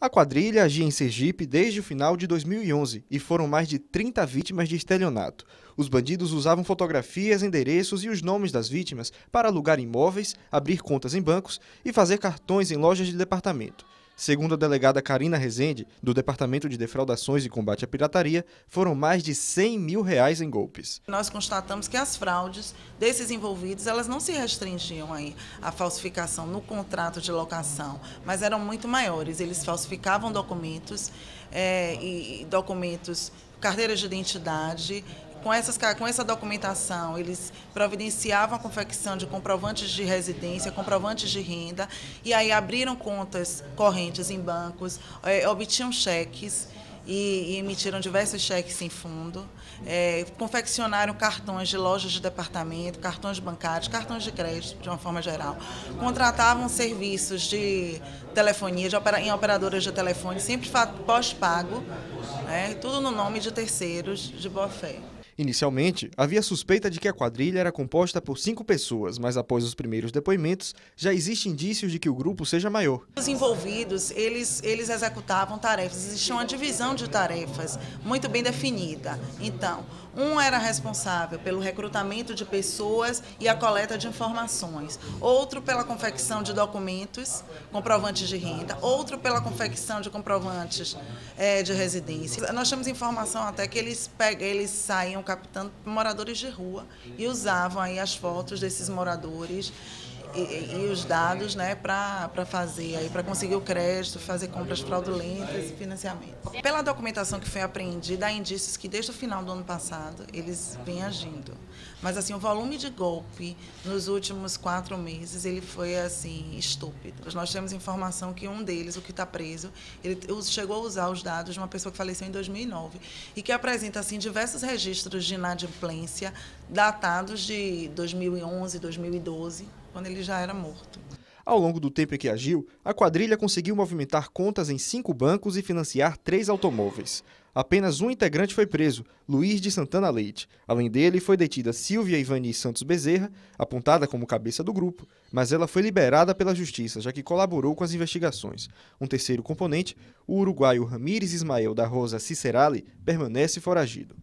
A quadrilha agia em Sergipe desde o final de 2011 e foram mais de 30 vítimas de estelionato. Os bandidos usavam fotografias, endereços e os nomes das vítimas para alugar imóveis, abrir contas em bancos e fazer cartões em lojas de departamento. Segundo a delegada Karina Rezende, do Departamento de Defraudações e Combate à Pirataria, foram mais de 100 mil reais em golpes. Nós constatamos que as fraudes desses envolvidos, elas não se restringiam aí à falsificação no contrato de locação, mas eram muito maiores. Eles falsificavam documentos é, e documentos, carteiras de identidade, com, essas, com essa documentação, eles providenciavam a confecção de comprovantes de residência, comprovantes de renda, e aí abriram contas correntes em bancos, é, obtinham cheques e, e, emitiram diversos cheques sem fundo, é, confeccionaram cartões de lojas de departamento, cartões bancários, cartões de crédito, de uma forma geral. Contratavam serviços de telefonia, de opera, em operadoras de telefone, sempre pós-pago, né, tudo no nome de terceiros de boa fé. Inicialmente, havia suspeita de que a quadrilha era composta por cinco pessoas, mas após os primeiros depoimentos, já existem indícios de que o grupo seja maior. Os envolvidos, eles, eles executavam tarefas, existia uma divisão de tarefas muito bem definida. Então, um era responsável pelo recrutamento de pessoas e a coleta de informações, outro pela confecção de documentos, comprovantes de renda, outro pela confecção de comprovantes é, de residência. Nós temos informação até que eles, pegam, eles saíam captando moradores de rua e usavam aí as fotos desses moradores e, e, os dados né, para fazer, para conseguir o crédito, fazer compras fraudulentas e financiamento. Pela documentação que foi apreendida, há indícios que desde o final do ano passado eles vêm agindo. Mas assim, o volume de golpe nos últimos quatro meses ele foi assim estúpido. Nós temos informação que um deles, o que está preso, ele chegou a usar os dados de uma pessoa que faleceu em 2009 e que apresenta assim diversos registros de inadimplência datados de 2011, 2012 quando ele já era morto. Ao longo do tempo em que agiu, a quadrilha conseguiu movimentar contas em cinco bancos e financiar três automóveis. Apenas um integrante foi preso, Luiz de Santana Leite. Além dele, foi detida Silvia Ivani Santos Bezerra, apontada como cabeça do grupo, mas ela foi liberada pela justiça, já que colaborou com as investigações. Um terceiro componente, o uruguaio Ramires Ismael da Rosa Cicerale, permanece foragido.